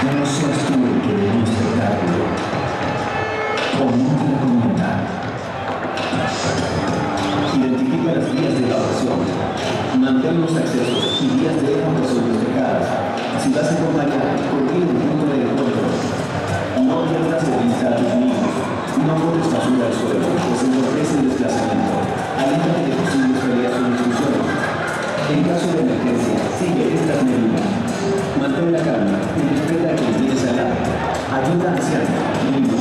seas tú el que demuestre cambio. Comunica la comunidad. Identifica las vías de evacuación. Mantén los accesos y vías de evacuación despejadas. Si vas a acompañar, coordina el punto de encuentro. No pierdas de vista a tus niños. No botes basura al suelo, pues entorpece el desplazamiento. Aléjate de posibles peleas o discusiones. En caso de emergencia, estas la calma y respeta a quien tienes al lado. Ayuda a ancianos, niños,